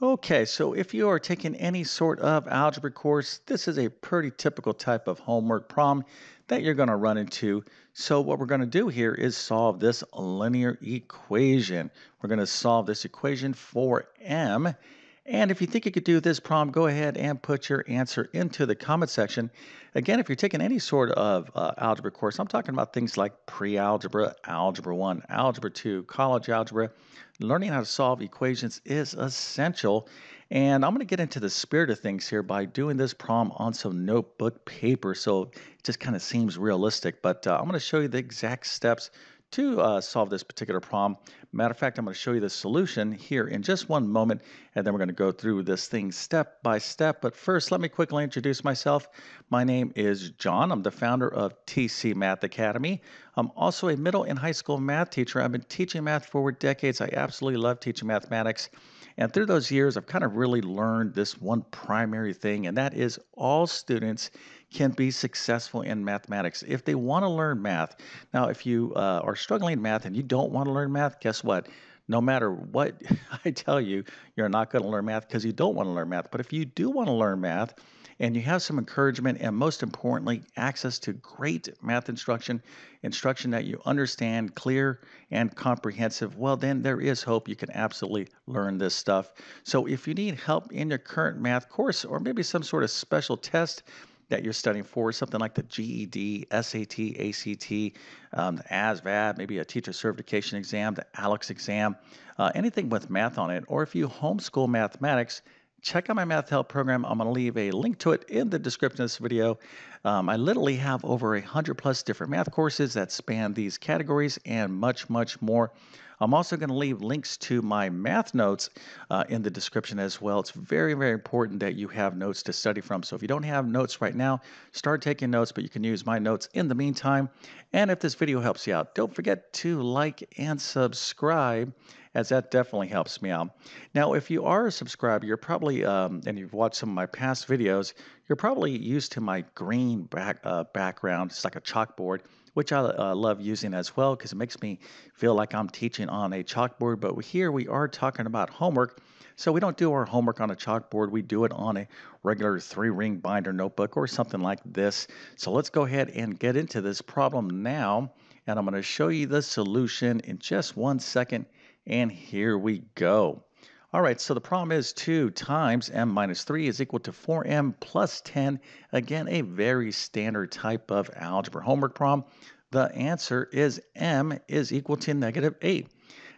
Okay, so if you are taking any sort of algebra course, this is a pretty typical type of homework problem that you're going to run into. So what we're going to do here is solve this linear equation. We're going to solve this equation for m. And if you think you could do this problem, go ahead and put your answer into the comment section. Again, if you're taking any sort of uh, algebra course, I'm talking about things like pre-algebra, algebra 1, algebra 2, college algebra, learning how to solve equations is essential. And I'm going to get into the spirit of things here by doing this problem on some notebook paper. So it just kind of seems realistic, but uh, I'm going to show you the exact steps to uh, solve this particular problem. Matter of fact, I'm going to show you the solution here in just one moment, and then we're going to go through this thing step by step. But first, let me quickly introduce myself. My name is John. I'm the founder of TC Math Academy. I'm also a middle and high school math teacher. I've been teaching math for decades. I absolutely love teaching mathematics. And through those years, I've kind of really learned this one primary thing, and that is all students can be successful in mathematics if they want to learn math. Now, if you uh, are struggling in math and you don't want to learn math, guess what? No matter what I tell you, you're not going to learn math because you don't want to learn math. But if you do want to learn math, and you have some encouragement and most importantly access to great math instruction instruction that you understand clear and comprehensive well then there is hope you can absolutely learn this stuff. So if you need help in your current math course or maybe some sort of special test that you're studying for, something like the GED, SAT, ACT, um, the ASVAB, maybe a teacher certification exam, the ALEKS exam, uh, anything with math on it, or if you homeschool mathematics, check out my math help program. I'm going to leave a link to it in the description of this video. Um, I literally have over a hundred plus different math courses that span these categories and much, much more. I'm also going to leave links to my math notes uh, in the description as well. It's very, very important that you have notes to study from. So if you don't have notes right now, start taking notes, but you can use my notes in the meantime. And if this video helps you out, don't forget to like and subscribe as that definitely helps me out. Now, if you are a subscriber, you're probably, um, and you've watched some of my past videos, you're probably used to my green back, uh, background. It's like a chalkboard which I uh, love using as well because it makes me feel like I'm teaching on a chalkboard. But here we are talking about homework. So we don't do our homework on a chalkboard, we do it on a regular three ring binder notebook or something like this. So let's go ahead and get into this problem now. And I'm going to show you the solution in just one second. And here we go. All right, so the problem is 2 times m minus 3 is equal to 4m plus 10. Again, a very standard type of algebra homework problem. The answer is m is equal to negative 8.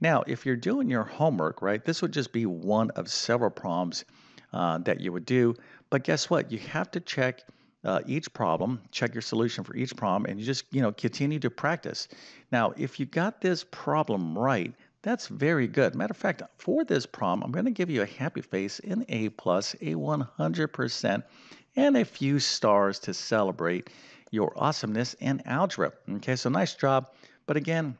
Now, if you're doing your homework, right, this would just be one of several problems uh, that you would do. But guess what? You have to check uh, each problem, check your solution for each problem, and you just, you know, continue to practice. Now, if you got this problem right, that's very good. Matter of fact, for this problem, I'm going to give you a happy face, an A plus, a 100%, and a few stars to celebrate your awesomeness in algebra. Okay, so nice job. But again,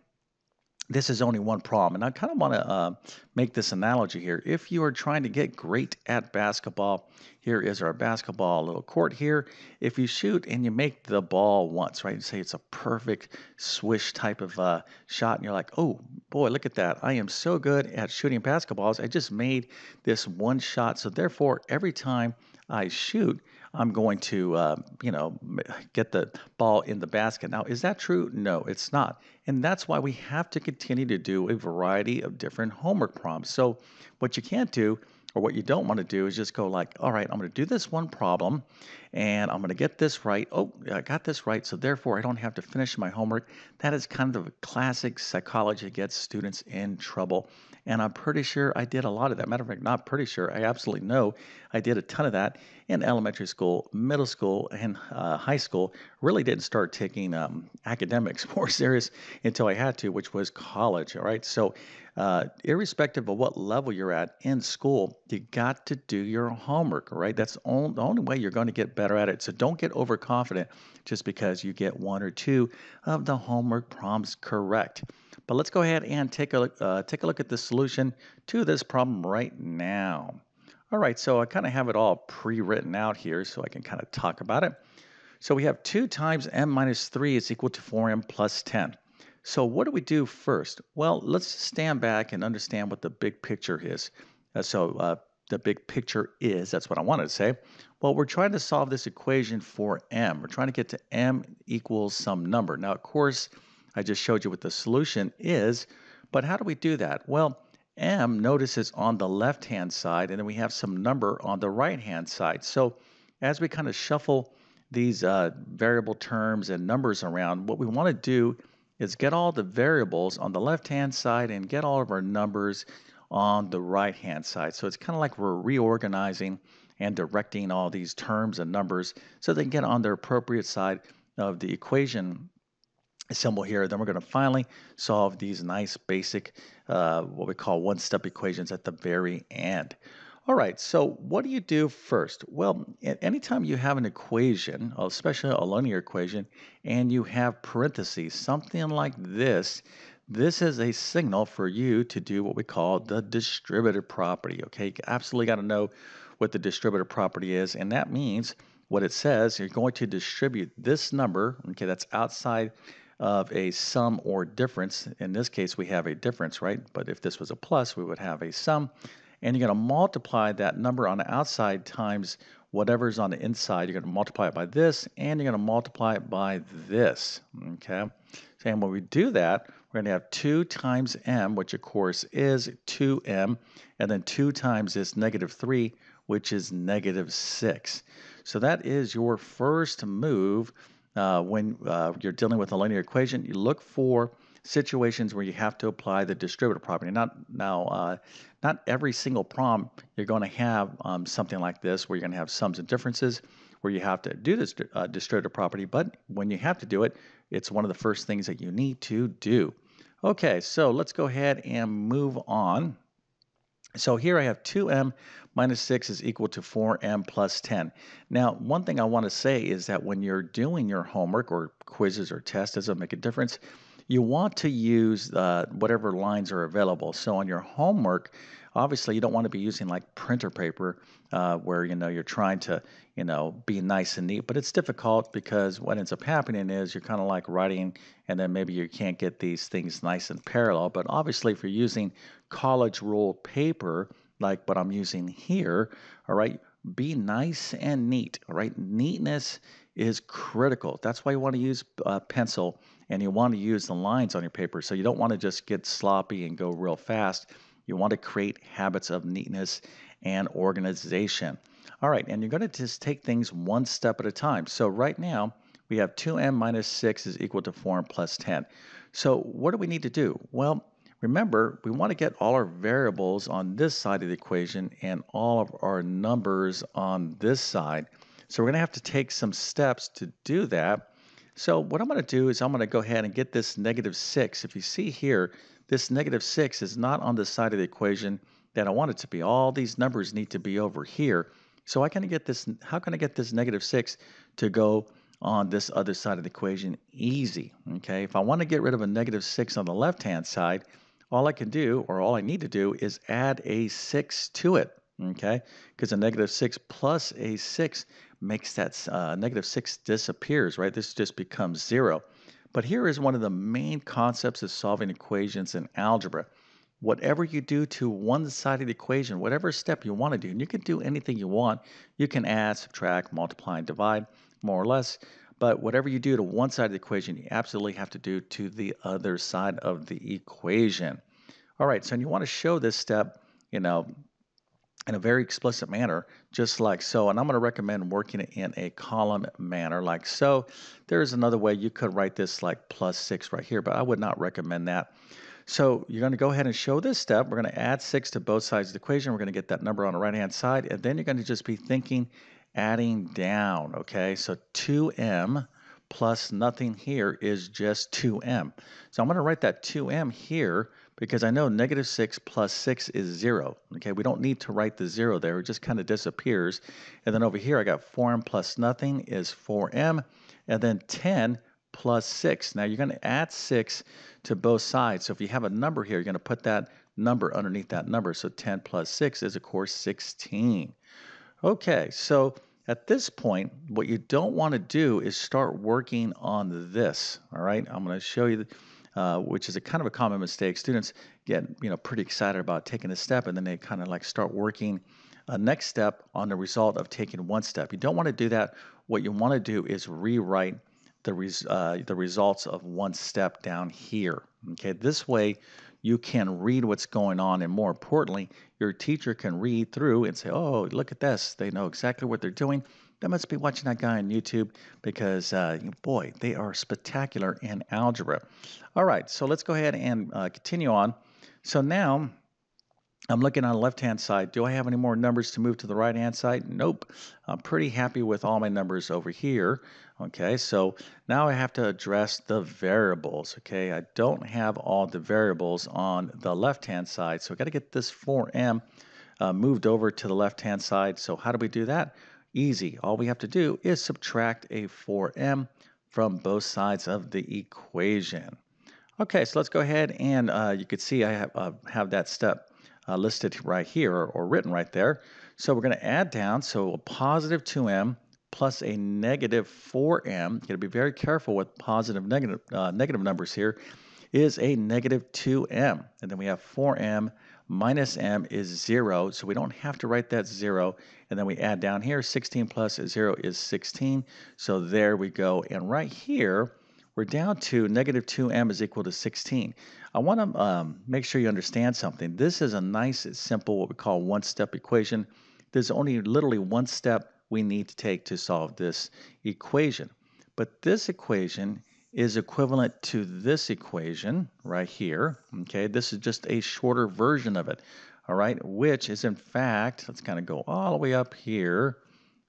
this is only one problem. And I kind of want to uh, make this analogy here. If you are trying to get great at basketball, here is our basketball little court here. If you shoot and you make the ball once, right, say it's a perfect swish type of uh, shot, and you're like, oh boy, look at that. I am so good at shooting basketballs. I just made this one shot. So therefore, every time I shoot, I'm going to, uh, you know, get the ball in the basket. Now, is that true? No, it's not. And that's why we have to continue to do a variety of different homework prompts. So, what you can't do or what you don't want to do is just go like, all right, I'm going to do this one problem and I'm going to get this right. Oh, I got this right. So therefore, I don't have to finish my homework. That is kind of a classic psychology gets students in trouble. And I'm pretty sure I did a lot of that. Matter of fact, not pretty sure. I absolutely know I did a ton of that in elementary school, middle school, and uh, high school. Really didn't start taking um, academics more serious until I had to, which was college. All right. So, uh, irrespective of what level you're at in school, you got to do your homework. right? That's the only way you're going to get better at it. So, don't get overconfident just because you get one or two of the homework prompts correct. But let's go ahead and take a look, uh, take a look at the solution to this problem right now. All right, so I kind of have it all pre-written out here so I can kind of talk about it. So we have 2 times m minus 3 is equal to 4m plus 10. So what do we do first? Well, let's stand back and understand what the big picture is. Uh, so uh, the big picture is. That's what I wanted to say. Well, we're trying to solve this equation for m. We're trying to get to m equals some number. Now, of course, I just showed you what the solution is, but how do we do that? Well, m, notice, is on the left-hand side, and then we have some number on the right-hand side. So as we kind of shuffle these uh, variable terms and numbers around, what we want to do is get all the variables on the left-hand side and get all of our numbers on the right-hand side. So it's kind of like we're reorganizing and directing all these terms and numbers so they can get on their appropriate side of the equation symbol here. Then we're going to finally solve these nice basic, uh, what we call one-step equations at the very end. All right, so what do you do first? Well, anytime you have an equation, especially a linear equation, and you have parentheses, something like this, this is a signal for you to do what we call the distributive property, okay? You absolutely got to know what the distributive property is, and that means what it says, you're going to distribute this number, okay, that's outside of a sum or difference. In this case, we have a difference, right? But if this was a plus, we would have a sum. And you're going to multiply that number on the outside times whatever's on the inside. You're going to multiply it by this, and you're going to multiply it by this, okay? And when we do that, we're going to have 2 times m, which of course is 2m, and then 2 times this negative 3, which is negative 6. So that is your first move uh, when uh, you're dealing with a linear equation, you look for situations where you have to apply the distributive property. Not now, uh, not every single problem you're going to have um, something like this where you're going to have sums and differences where you have to do this uh, distributive property. But when you have to do it, it's one of the first things that you need to do. Okay, so let's go ahead and move on. So here I have 2m minus 6 is equal to 4m plus 10. Now, one thing I want to say is that when you're doing your homework or quizzes or tests, doesn't make a difference, you want to use uh, whatever lines are available. So on your homework, obviously you don't want to be using like printer paper uh, where you know you're trying to you know be nice and neat but it's difficult because what ends up happening is you're kind of like writing and then maybe you can't get these things nice and parallel but obviously if you're using college ruled paper like what I'm using here all right be nice and neat right? neatness is critical that's why you want to use a pencil and you want to use the lines on your paper so you don't want to just get sloppy and go real fast you want to create habits of neatness and organization. All right, and you're going to just take things one step at a time. So right now, we have 2m minus 6 is equal to 4m plus 10. So what do we need to do? Well, remember, we want to get all our variables on this side of the equation and all of our numbers on this side. So we're going to have to take some steps to do that. So what I'm going to do is I'm going to go ahead and get this negative 6. If you see here, this negative 6 is not on the side of the equation that I want it to be. All these numbers need to be over here. So I can get this, how can I get this negative 6 to go on this other side of the equation? Easy, okay? If I want to get rid of a negative 6 on the left-hand side, all I can do, or all I need to do, is add a 6 to it, okay? Because a negative 6 plus a 6 makes that uh, negative 6 disappears, right? This just becomes 0. But here is one of the main concepts of solving equations in algebra. Whatever you do to one side of the equation, whatever step you want to do, and you can do anything you want, you can add, subtract, multiply, and divide, more or less. But whatever you do to one side of the equation, you absolutely have to do to the other side of the equation. All right, so and you want to show this step, you know, in a very explicit manner, just like so. And I'm going to recommend working it in a column manner like so. There's another way you could write this like plus 6 right here, but I would not recommend that. So you're going to go ahead and show this step. We're going to add 6 to both sides of the equation. We're going to get that number on the right-hand side, and then you're going to just be thinking adding down, okay? So 2m plus nothing here is just 2m. So I'm going to write that 2m here because I know negative 6 plus 6 is 0. Okay, we don't need to write the 0 there. It just kind of disappears. And then over here, I got 4m plus nothing is 4m. And then 10 plus 6. Now, you're going to add 6 to both sides. So if you have a number here, you're going to put that number underneath that number. So 10 plus 6 is, of course, 16. Okay, so at this point, what you don't want to do is start working on this. All right, I'm going to show you uh, which is a kind of a common mistake. Students get you know pretty excited about taking a step, and then they kind of like start working a next step on the result of taking one step. You don't want to do that. What you want to do is rewrite the res- uh, the results of one step down here. Okay, this way you can read what's going on, and more importantly, your teacher can read through and say, "Oh, look at this! They know exactly what they're doing." They must be watching that guy on YouTube because, uh, boy, they are spectacular in algebra. All right, so let's go ahead and uh, continue on. So now I'm looking on the left-hand side. Do I have any more numbers to move to the right-hand side? Nope. I'm pretty happy with all my numbers over here. Okay, so now I have to address the variables. Okay, I don't have all the variables on the left-hand side, so I got to get this 4m uh, moved over to the left-hand side. So how do we do that? Easy. All we have to do is subtract a 4m from both sides of the equation. Okay, so let's go ahead and uh, you can see I have, uh, have that step uh, listed right here or, or, written right there. So we're going to add down, so a positive 2m plus a negative 4m. You got to be very careful with positive negative, uh, negative numbers here. Is a negative 2m. And then we have 4m minus m is 0, so we don't have to write that 0. And then we add down here, 16 plus 0 is 16. So there we go. And right here, we're down to negative 2m is equal to 16. I want to um, make sure you understand something. This is a nice, simple, what we call one-step equation. There's only literally one step we need to take to solve this equation. But this equation is equivalent to this equation right here. Okay, this is just a shorter version of it. All right, which is in fact, let's kind of go all the way up here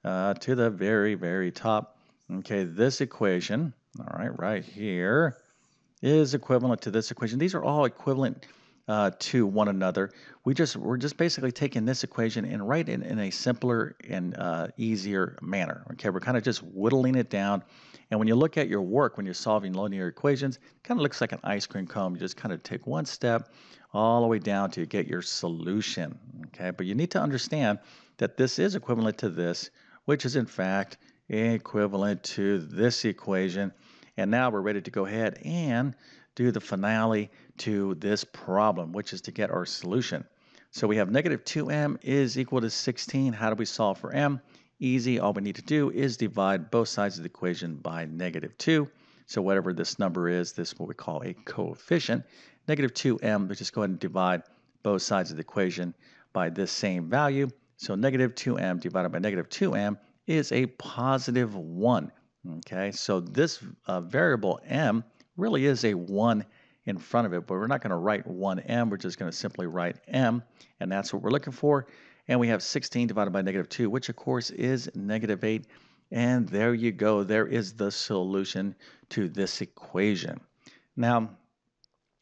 uh, to the very, very top. Okay, this equation all right, right here is equivalent to this equation. These are all equivalent uh, to one another. We just we're just basically taking this equation and write it in a simpler and uh, easier manner. Okay, we're kind of just whittling it down. And when you look at your work when you're solving linear equations, kind of looks like an ice cream cone. You just kind of take one step all the way down to get your solution. Okay, but you need to understand that this is equivalent to this, which is in fact equivalent to this equation. And now we're ready to go ahead and do the finale to this problem, which is to get our solution. So we have negative 2m is equal to 16. How do we solve for m? Easy. All we need to do is divide both sides of the equation by negative 2. So whatever this number is, this is what we call a coefficient. Negative 2m, we just go ahead and divide both sides of the equation by this same value. So negative 2m divided by negative 2m is a positive 1. Okay, so this uh, variable m really is a 1 in front of it, but we're not going to write 1m. We're just going to simply write m, and that's what we're looking for. And we have 16 divided by negative 2, which of course is negative 8. And there you go. There is the solution to this equation. Now,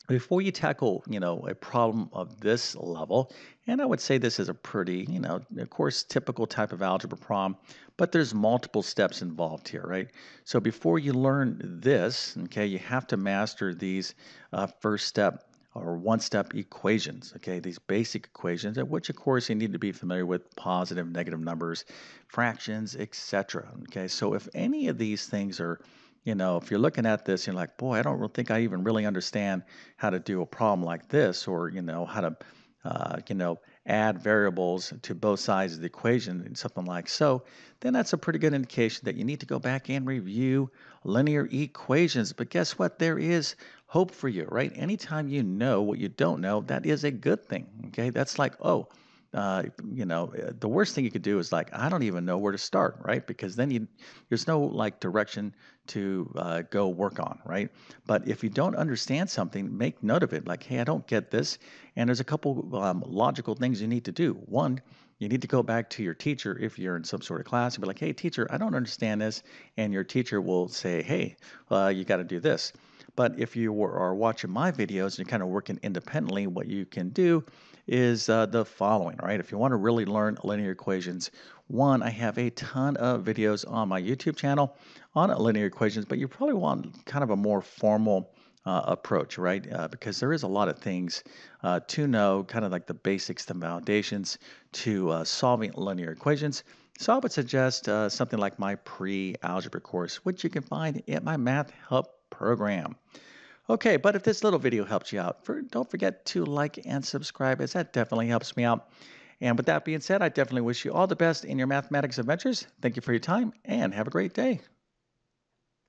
before you tackle, you know, a problem of this level, and I would say this is a pretty, you know, of course, typical type of algebra problem, but there's multiple steps involved here, right? So before you learn this, okay, you have to master these uh, first step or one-step equations, okay, these basic equations, at which of course you need to be familiar with positive, negative numbers, fractions, etc. Okay, so if any of these things are you know, if you're looking at this, you're like, boy, I don't think I even really understand how to do a problem like this, or you know, how to, uh, you know, add variables to both sides of the equation and something like so, then that's a pretty good indication that you need to go back and review linear equations. But guess what? There is hope for you, right? Anytime you know what you don't know, that is a good thing. Okay, that's like, oh, uh, you know, uh, the worst thing you could do is like, I don't even know where to start, right? Because then you, there's no like direction to uh, go work on, right? But if you don't understand something, make note of it. Like, hey, I don't get this. And there's a couple um, logical things you need to do. One, you need to go back to your teacher if you're in some sort of class and be like, hey, teacher, I don't understand this. And your teacher will say, hey, uh, you got to do this. But if you are watching my videos and you're kind of working independently, what you can do is uh, the following, right? If you want to really learn linear equations, one, I have a ton of videos on my YouTube channel on linear equations, but you probably want kind of a more formal uh, approach, right? Uh, because there is a lot of things uh, to know, kind of like the basics, the foundations to uh, solving linear equations. So I would suggest uh, something like my pre-algebra course, which you can find at my Math Help program. Okay, but if this little video helps you out, for, don't forget to like and subscribe as that definitely helps me out. And with that being said, I definitely wish you all the best in your mathematics adventures. Thank you for your time and have a great day.